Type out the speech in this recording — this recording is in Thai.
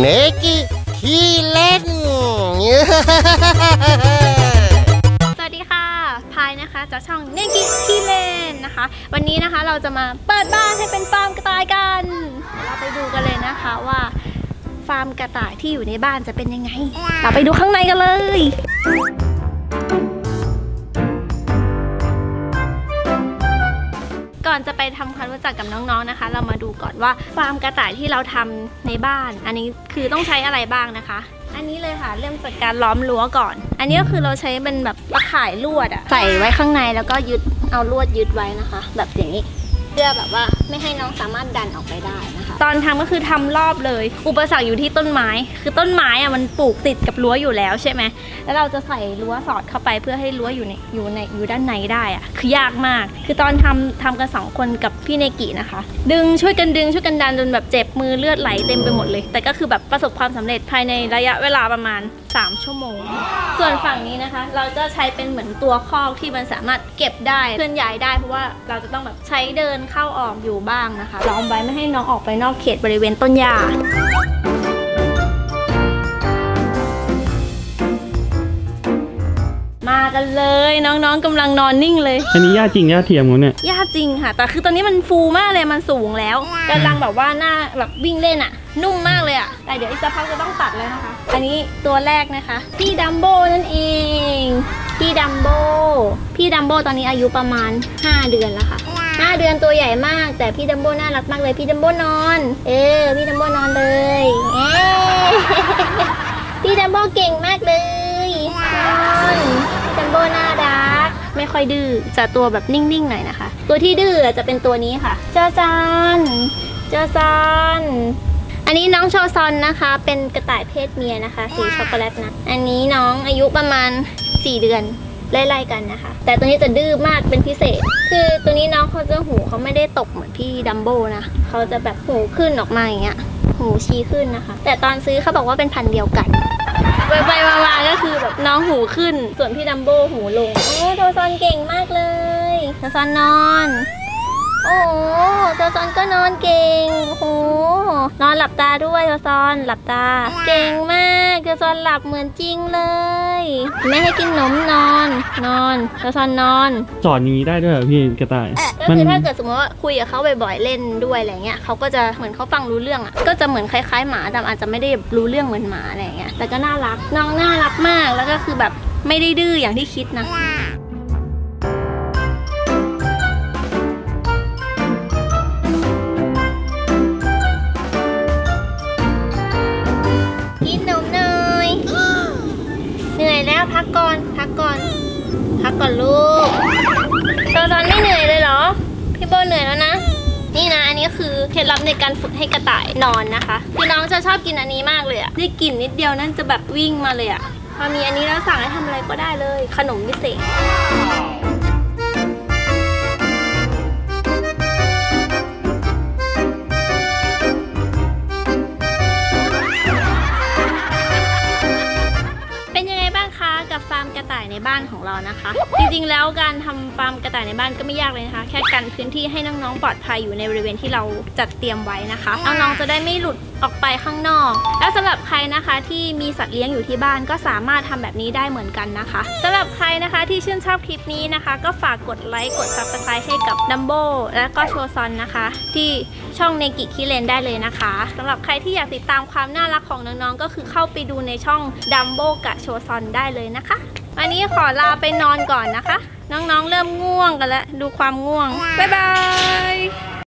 เนกิขี้เล่น สวัสดีค่ะ พายนะคะจากช่องเนกิที่เล่นนะคะ วันนี้นะคะเราจะมาเปิดบ้านให้เป็นฟาร์มกระต่ายกันเดี๋ยวเราไปดูกันเลยนะคะว่าฟาร์มกระต่ายที่อยู่ในบ้านจะเป็นยังไง เราไปดูข้างในกันเลย ก่อนจะไปทำความรู้จักกับน้องๆนะคะ เรามาดูก่อนว่าฟาร์มกระต่ายที่เราทำในบ้าน อันนี้คือต้องใช้อะไรบ้างนะคะ อันนี้เลยค่ะ เริ่มจากการล้อมรั้วก่อน อันนี้ก็คือเราใช้เป็นแบบตะข่ายลวดอะใส่ไว้ข้างในแล้วก็ยึดเอาลวดยึดไว้นะคะ แบบอย่างนี้เพื่อแบบว่าไม่ให้น้องสามารถดันออกไปได้นะคะ ตอนทำก็คือทำรอบเลย อุปสรรคอยู่ที่ต้นไม้ คือต้นไม้อะมันปลูกติดกับรั้วอยู่แล้วใช่ไหมแล้วเราจะใส่รั้วสอดเข้าไปเพื่อให้รั้วอยู่ในอยู่ในอยู่ด้านในได้อะคือยากมาก คือตอนทำทำกันสองคนกับพี่เนกินะคะ ดึงช่วยกันดึงช่วยกันดันจนแบบเจ็บมือเลือดไหลเต็มไปหมดเลย แต่ก็คือแบบประสบความสำเร็จภายในระยะเวลาประมาณ3 ชั่วโมง ส่วนฝั่งนี้นะคะ เราจะใช้เป็นเหมือนตัวคอกที่มันสามารถเก็บได้เคลื่อนย้ายได้เพราะว่าเราจะต้องแบบใช้เดินเข้าออกอยู่บ้างนะคะล้อมไว้ไม่ให้น้องออกไปนอกเขตบริเวณต้นหญ้ามากันเลยน้องๆกำลังนอนนิ่งเลย อันนี้ย่าจริงย่าเทียมเขาเนี่ยยากจริงค่ะ แต่คือตอนนี้มันฟูมากเลยมันสูงแล้วกำลังแบบว่าหน้าแบบวิ่งเล่นอะ นุ่มมากเลยอะแต่เดี๋ยวอีกสักพักจะต้องตัดแล้วนะคะ อันนี้ตัวแรกนะคะ พี่ดัมโบนั่นเอง พี่ดัมโบ พี่ดัมโบตอนนี้อายุประมาณ 5 เดือนแล้วค่ะ5เดือนตัวใหญ่มาก แต่พี่ดัมโบน่ารักมากเลย พี่ดัมโบนอน เออ พี่ดัมโบนอนเลยเอ้พี่ดัมโบเก่งมากเลยนอนพี่ดัมโบน่ารัก ไม่ค่อยดื้อ จะตัวแบบนิ่งๆหน่อยนะคะ ตัวที่ดื้อจะเป็นตัวนี้ค่ะ เจอซัน เจอซัน อันนี้น้องโชซอนนะคะ เป็นกระต่ายเพศเมียนะคะ สีช็อกโกแลตนะ อันนี้น้องอายุประมาณ 4 เดือนไล่ๆกันนะคะ แต่ตัวนี้จะดื้อมากเป็นพิเศษ คือตัวนี้น้องเขาจะหูเขาไม่ได้ตกเหมือนพี่ดัมโบนะเขาจะแบบหูขึ้นออกมาอย่างเงี้ยหูชี้ขึ้นนะคะ แต่ตอนซื้อเขาบอกว่าเป็นพันธุ์เดียวกันไปไปๆมาๆก็คือแบบน้องหูขึ้น ส่วนพี่ดัมโบหูลงโอ้โทซอนเก่งมากเลยโทซอนนอน บตาด้วยโทซอนหลับตา เก่งมากโทซอนหลับเหมือนจริงเลยไม่ให้กินนมนอน นอนโทซอนนอนสอนอย่างนี้ได้ด้วยเหรอพี่กระต่าย ก็คือถ้าเกิดสมมติว่าคุยกับเขาบ่อยๆเล่นด้วยอะไรเงี้ยเขาก็จะเหมือนเขาฟังรู้เรื่องอะก็จะเหมือนคล้ายๆหมาแต่อาจจะไม่ได้รู้เรื่องเหมือนหมาอะไรเงี้ยแต่ก็น่ารักน้องน่ารักมากแล้วก็คือแบบไม่ได้ดื้ออย่างที่คิดนะ พักก่อนลูกตอนตอนไม่เหนื่อยเลยเหรอ พี่โบเหนื่อยแล้วนะ นี่นะอันนี้คือเคล็ดลับในการฝึกให้กระต่ายนอนนะคะคือน้องจะชอบกินอันนี้มากเลยอะได้กลิ่นนิดเดียวนั่นจะแบบวิ่งมาเลยอะพอมีอันนี้แล้วสั่งให้ทำอะไรก็ได้เลย ขนมพิเศษ ต่ายในบ้านของเรานะคะ จริงๆแล้วการทำฟาร์มกระต่ายในบ้านก็ไม่ยากเลยนะคะ แค่กันพื้นที่ให้น้องๆปลอดภัยอยู่ในบริเวณที่เราจัดเตรียมไว้นะคะน้องๆจะได้ไม่หลุดออกไปข้างนอก แล้วสำหรับใครนะคะที่มีสัตว์เลี้ยงอยู่ที่บ้านก็สามารถทำแบบนี้ได้เหมือนกันนะคะสำหรับใครนะคะที่ชื่นชอบคลิปนี้นะคะ ก็ฝากกดไลค์กด subscribe ให้กับดัมโบและก็โชซอนนะคะ ที่ช่องเนกิคิเลนได้เลยนะคะสำหรับใครที่อยากติดตามความน่ารักของน้องๆก็คือเข้าไปดูในช่องดัมโบกับโชซอนได้เลยนะคะ วันนี้ขอลาไปนอนก่อนนะคะ น้องๆเริ่มง่วงกันแล้ว ดูความง่วง บ๊ายบาย